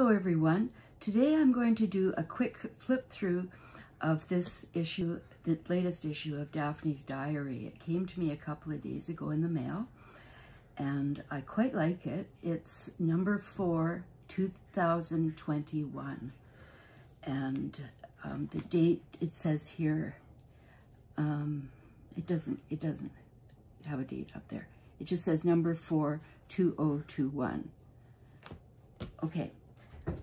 Hello everyone. Today I'm going to do a quick flip through of this issue, the latest issue of Daphne's Diary. It came to me a couple of days ago in the mail and I quite like it. It's number four, 2021. And um, the date it says here, um, it doesn't, it doesn't have a date up there. It just says number four, 2021. Okay,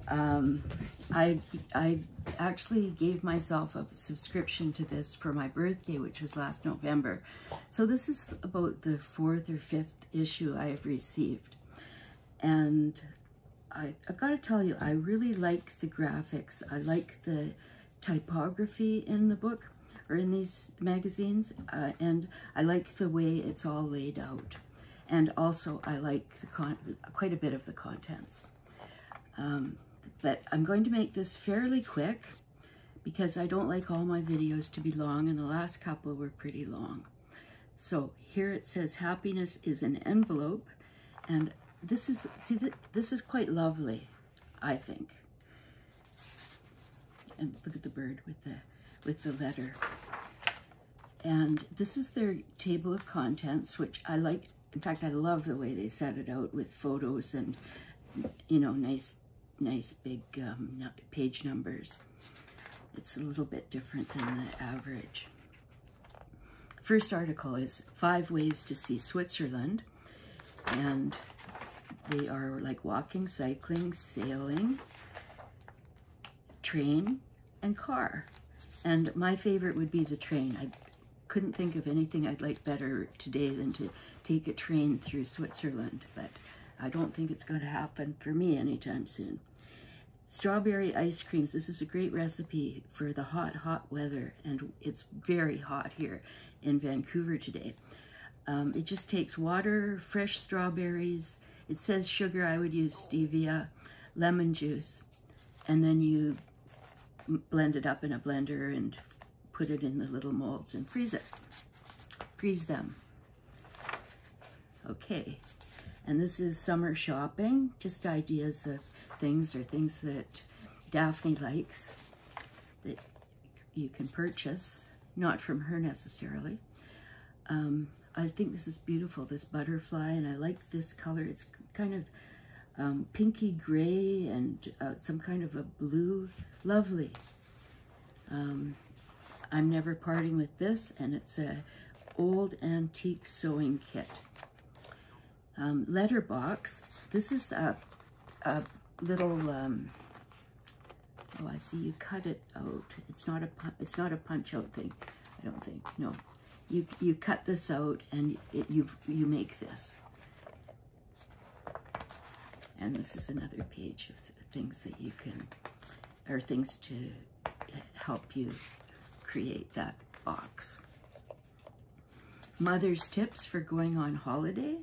um, I, I actually gave myself a subscription to this for my birthday, which was last November. So this is about the fourth or fifth issue I have received. And I, I've got to tell you, I really like the graphics. I like the typography in the book or in these magazines. Uh, and I like the way it's all laid out. And also I like the con quite a bit of the contents. Um, but I'm going to make this fairly quick because I don't like all my videos to be long and the last couple were pretty long. So here it says happiness is an envelope and this is, see, this is quite lovely, I think. And look at the bird with the, with the letter. And this is their table of contents, which I like. In fact, I love the way they set it out with photos and, you know, nice nice big um, page numbers. It's a little bit different than the average. First article is Five Ways to See Switzerland. And they are like walking, cycling, sailing, train, and car. And my favorite would be the train. I couldn't think of anything I'd like better today than to take a train through Switzerland, but I don't think it's going to happen for me anytime soon. Strawberry ice creams. This is a great recipe for the hot, hot weather, and it's very hot here in Vancouver today. Um, it just takes water, fresh strawberries. It says sugar. I would use stevia, lemon juice, and then you blend it up in a blender and put it in the little molds and freeze it. Freeze them. Okay, and this is summer shopping, just ideas of things or things that Daphne likes that you can purchase, not from her necessarily. Um, I think this is beautiful, this butterfly, and I like this color. It's kind of um, pinky gray and uh, some kind of a blue. Lovely. Um, I'm never parting with this, and it's a old antique sewing kit um, letterbox. This is a, a little, um, oh, I see you cut it out. It's not a, it's not a punch out thing, I don't think, no. You, you cut this out and it, you, you make this. And this is another page of things that you can, or things to help you create that box. Mother's tips for going on holiday.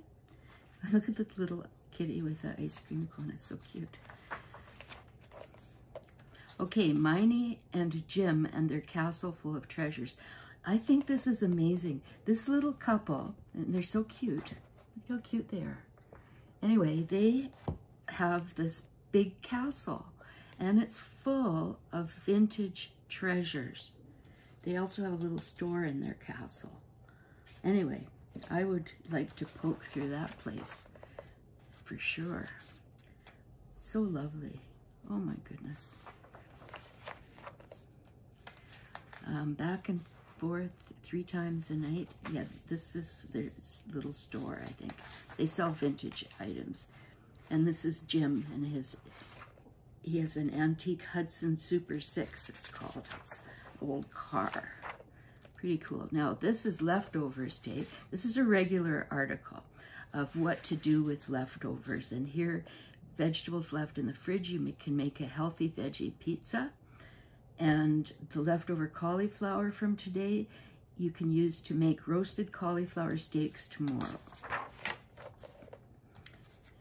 Look at the little kitty with the ice cream cone. It's so cute. Okay, Miney and Jim and their castle full of treasures. I think this is amazing. This little couple, and they're so cute. Look how cute they are. Anyway, they have this big castle, and it's full of vintage treasures. They also have a little store in their castle. Anyway, I would like to poke through that place for sure. so lovely. Oh my goodness. Um, back and forth three times a night. Yeah, this is their little store, I think. They sell vintage items. And this is Jim and his, he has an antique Hudson Super 6, it's called. It's old car. Pretty cool. Now, this is leftovers day. This is a regular article of what to do with leftovers. And here, vegetables left in the fridge, you can make a healthy veggie pizza. And the leftover cauliflower from today, you can use to make roasted cauliflower steaks tomorrow.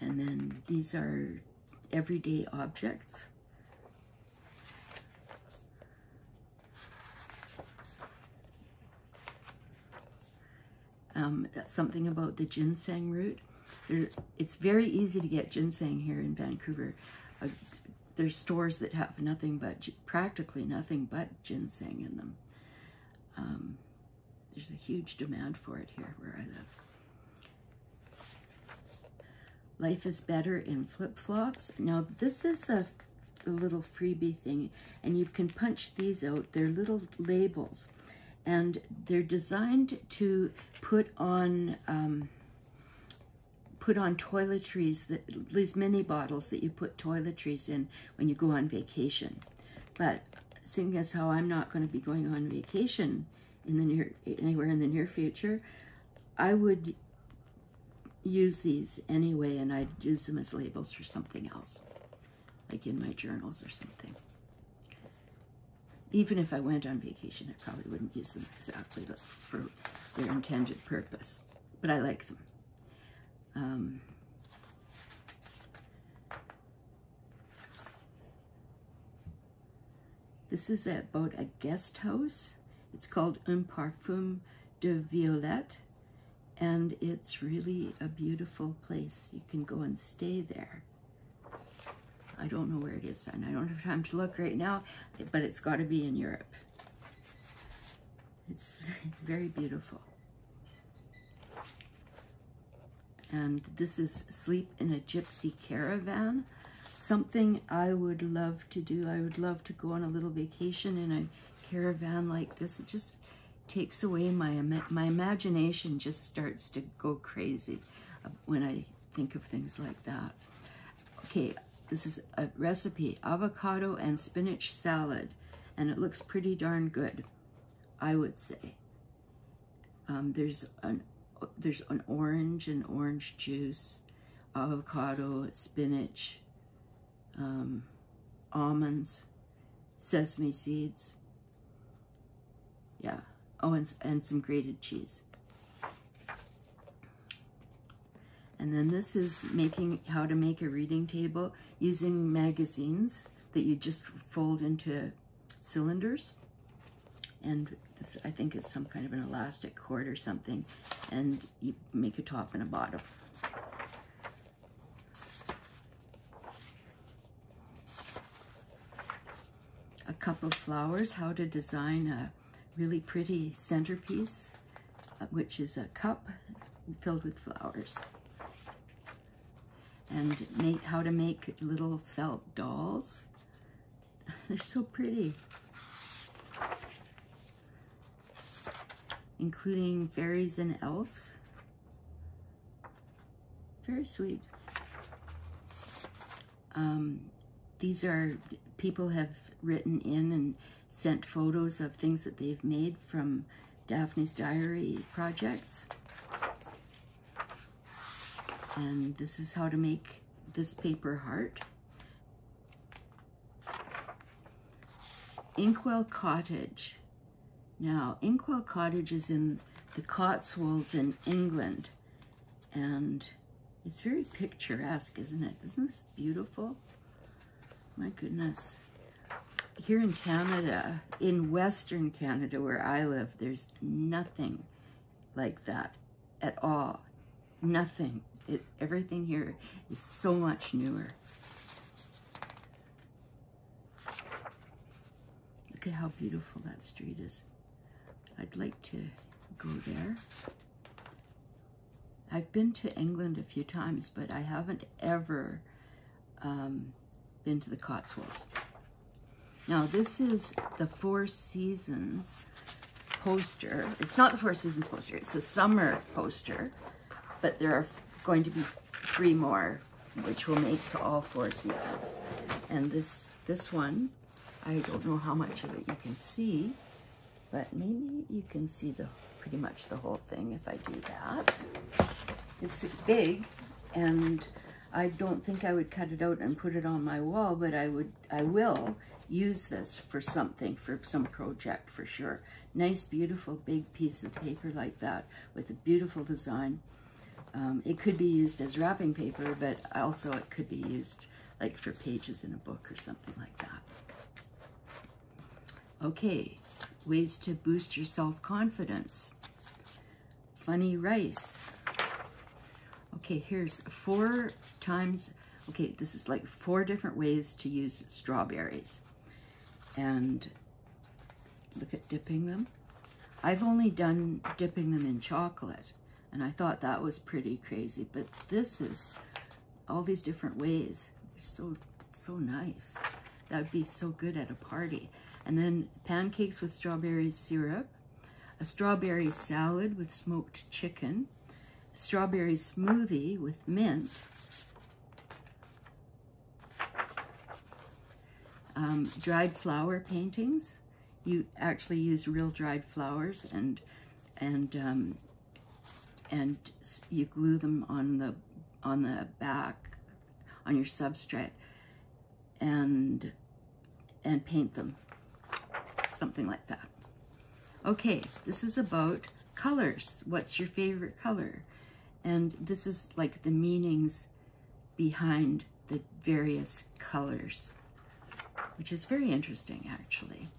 And then these are everyday objects. Um, something about the ginseng root. There, it's very easy to get ginseng here in Vancouver. A there's stores that have nothing but, practically nothing but ginseng in them. Um, there's a huge demand for it here where I live. Life is better in flip-flops. Now, this is a, a, little freebie thing, and you can punch these out. They're little labels, and they're designed to put on um, put on toiletries, that, these mini bottles that you put toiletries in when you go on vacation. But seeing as how I'm not going to be going on vacation in the near anywhere in the near future, I would use these anyway, and I'd use them as labels for something else, like in my journals or something. Even if I went on vacation, I probably wouldn't use them exactly for their intended purpose, but I like them. Um, this is about a guest house. It's called Un Parfum de Violette and it's really a beautiful place. You can go and stay there. I don't know where it is, and I don't have time to look right now, but it's got to be in Europe. It's very, beautiful. And this is Sleep in a Gypsy Caravan. Something I would love to do. I would love to go on a little vacation in a caravan like this. It just takes away my my imagination just starts to go crazy when I think of things like that. Okay, this is a recipe, avocado and spinach salad, and it looks pretty darn good, I would say. Um, there's an there's an orange and orange juice, avocado, spinach, um, almonds, sesame seeds. Yeah. Oh, and, and some grated cheese. And then this is making how to make a reading table using magazines that you just fold into cylinders. And this, I think, is some kind of an elastic cord or something. And you make a top and a bottom. A cup of flowers, how to design a really pretty centerpiece, uh, which is a cup filled with flowers. And make, how to make little felt dolls. They're so pretty. Including fairies and elves. Very sweet. Um, these are, people have written in and sent photos of things that they've made from Daphne's Diary projects. And this is how to make this paper heart. Inkwell Cottage. Now, Inkwell Cottage is in the Cotswolds in England. And it's very picturesque, isn't it? Isn't this beautiful? My goodness here in Canada, in Western Canada where I live, there's nothing like that at all. Nothing. It, everything here is so much newer. Look at how beautiful that street is. I'd like to go there. I've been to England a few times, but I haven't ever um, been to the Cotswolds. Now this is the Four Seasons poster. It's not the Four Seasons poster, it's the summer poster, but there are going to be three more, which will make all four seasons. And this, this one, I don't know how much of it you can see, but maybe you can see the pretty much the whole thing if I do that. It's big, and I don't think I would cut it out and put it on my wall, but I would, I will use this for something, for some project for sure. Nice, beautiful, big piece of paper like that with a beautiful design. Um, it could be used as wrapping paper, but also it could be used like for pages in a book or something like that. Okay, ways to boost your self-confidence. Funny rice. Okay, here's four times Okay, this is like four different ways to use strawberries. And look at dipping them. I've only done dipping them in chocolate, and I thought that was pretty crazy, but this is all these different ways. They're so, so nice. That would be so good at a party. And then pancakes with strawberry syrup, a strawberry salad with smoked chicken, strawberry smoothie with mint, um, dried flower paintings. You actually use real dried flowers and and um, and you glue them on the on the back on your substrate and and paint them. Something like that. Okay this is about colors. What's your favorite color? And this is like the meanings behind the various colors which is very interesting actually.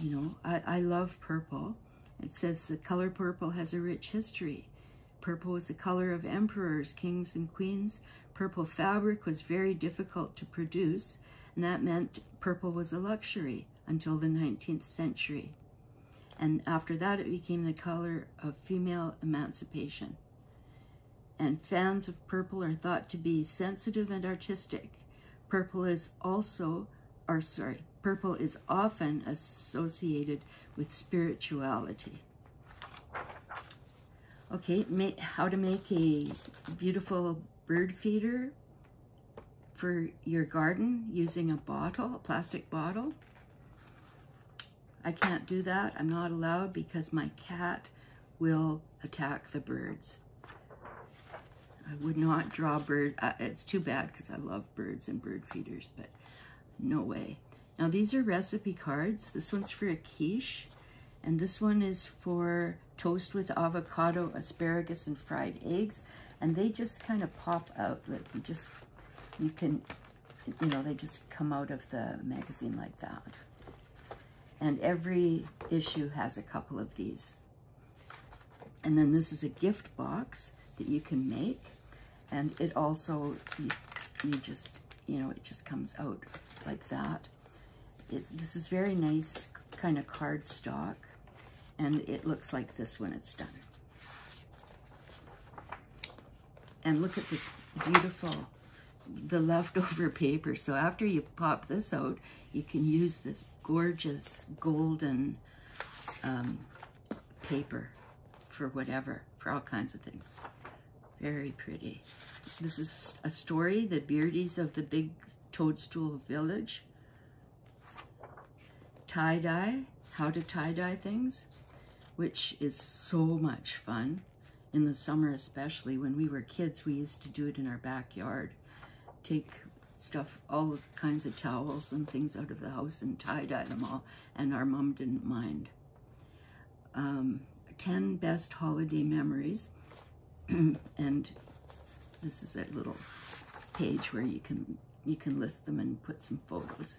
You know I, I love purple. It says the color purple has a rich history Purple was the color of emperors, kings, and queens. Purple fabric was very difficult to produce, and that meant purple was a luxury until the 19th century. And after that, it became the color of female emancipation. And fans of purple are thought to be sensitive and artistic. Purple is also, or sorry, purple is often associated with spirituality. Okay, how to make a beautiful bird feeder for your garden using a bottle, a plastic bottle. I can't do that. I'm not allowed because my cat will attack the birds. I would not draw bird. Uh, it's too bad because I love birds and bird feeders, but no way. Now these are recipe cards. This one's for a quiche, and this one is for toast with avocado, asparagus, and fried eggs. And they just kind of pop out. Like you just, you can, you know, they just come out of the magazine like that. And every issue has a couple of these. And then this is a gift box that you can make. And it also, you, you just, you know, it just comes out like that. It's, this is very nice kind of cardstock and it looks like this when it's done. And look at this beautiful, the leftover paper. So after you pop this out, you can use this gorgeous golden um, paper for whatever, for all kinds of things. Very pretty. This is a story, The Beardies of the Big Toadstool Village. Tie-dye, how to tie-dye things which is so much fun. In the summer especially, when we were kids, we used to do it in our backyard. Take stuff, all kinds of towels and things out of the house and tie-dye them all, and our mom didn't mind. Um, 10 best holiday memories, and this is a little page where you can you can list them and put some photos.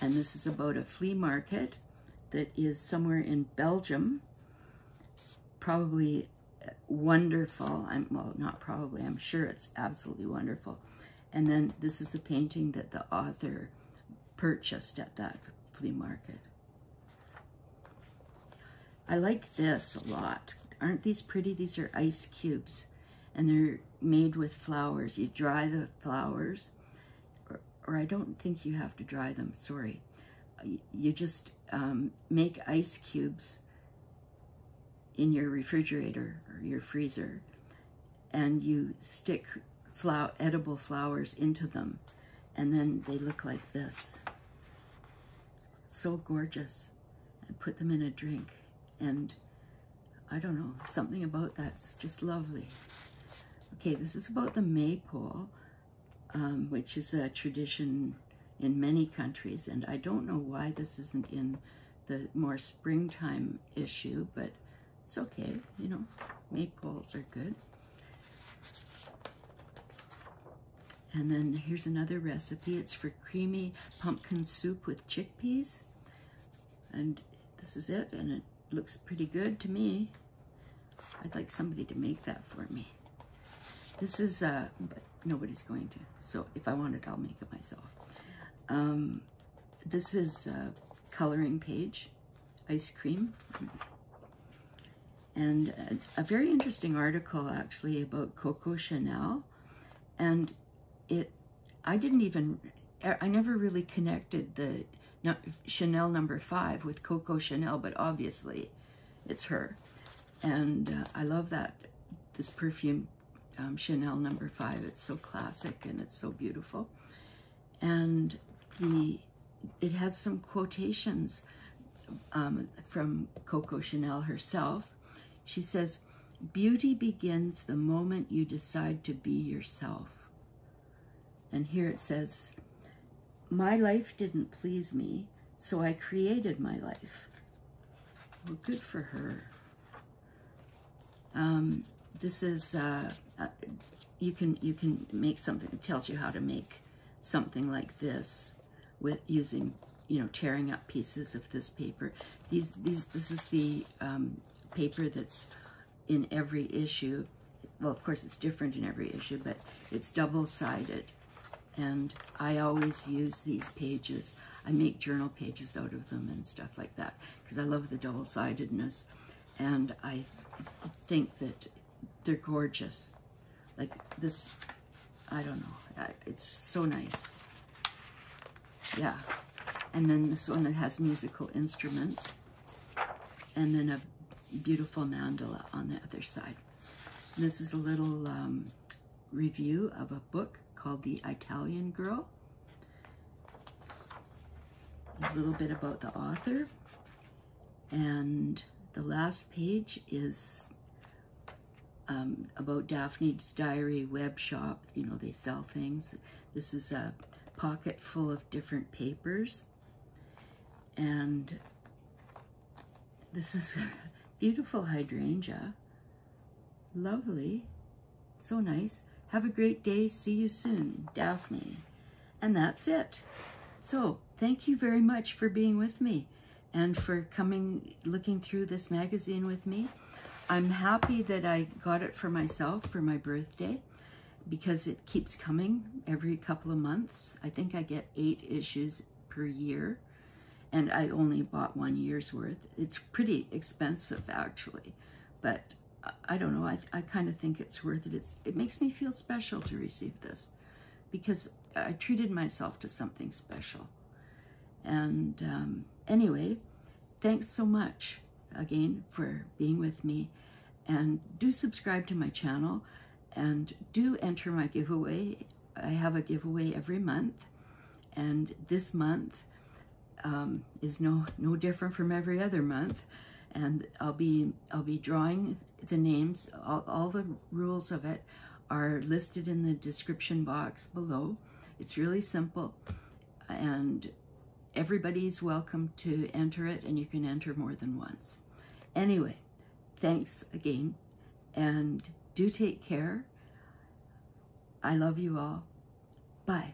And this is about a flea market that is somewhere in Belgium, probably wonderful. I'm well, not probably. I'm sure it's absolutely wonderful. And then this is a painting that the author purchased at that flea market. I like this a lot. Aren't these pretty? These are ice cubes and they're made with flowers. You dry the flowers or, or I don't think you have to dry them. Sorry you just um, make ice cubes in your refrigerator or your freezer and you stick flower, edible flowers into them and then they look like this. So gorgeous. And put them in a drink and I don't know, something about that's just lovely. Okay, this is about the maypole, um, which is a tradition in many countries, and I don't know why this isn't in the more springtime issue, but it's okay, you know, maypoles are good. And then here's another recipe. It's for creamy pumpkin soup with chickpeas. And this is it, and it looks pretty good to me. I'd like somebody to make that for me. This is, uh, but nobody's going to. So if I want it, I'll make it myself. Um, this is a coloring page, ice cream. And a, a very interesting article actually about Coco Chanel. And it, I didn't even, I never really connected the Chanel number five with Coco Chanel, but obviously it's her. And uh, I love that, this perfume, um, Chanel number five. It's so classic and it's so beautiful. And the it has some quotations um, from Coco Chanel herself. She says, beauty begins the moment you decide to be yourself. And here it says, my life didn't please me, so I created my life. Well, good for her. Um, this is, uh, uh, you can you can make something that tells you how to make something like this with using, you know, tearing up pieces of this paper. These, these, this is the um, paper that's in every issue. Well, of course, it's different in every issue, but it's double-sided. And I always use these pages. I make journal pages out of them and stuff like that because I love the double-sidedness. And I think that they're gorgeous. Like this, I don't know. It's so nice. Yeah. And then this one, it has musical instruments. And then a beautiful mandala on the other side. And this is a little um, review of a book called The Italian Girl. A little bit about the author. And the last page is um, about Daphne's Diary web shop. You know, they sell things. This is a pocket full of different papers. And this is a beautiful hydrangea. Lovely. So nice. Have a great day. See you soon. Daphne. And that's it. So thank you very much for being with me and for coming, looking through this magazine with me. I'm happy that I got it for myself for my birthday because it keeps coming every couple of months. I think I get eight issues per year and I only bought one year's worth. It's pretty expensive actually, but I don't know. I, I kind of think it's worth it. It's, it makes me feel special to receive this because I treated myself to something special. And um, anyway, thanks so much again for being with me and do subscribe to my channel and do enter my giveaway. I have a giveaway every month. And this month um, is no no different from every other month. And I'll be I'll be drawing the names. All, all the rules of it are listed in the description box below. It's really simple. And everybody's welcome to enter it and you can enter more than once. Anyway thanks again and do take care. I love you all. Bye.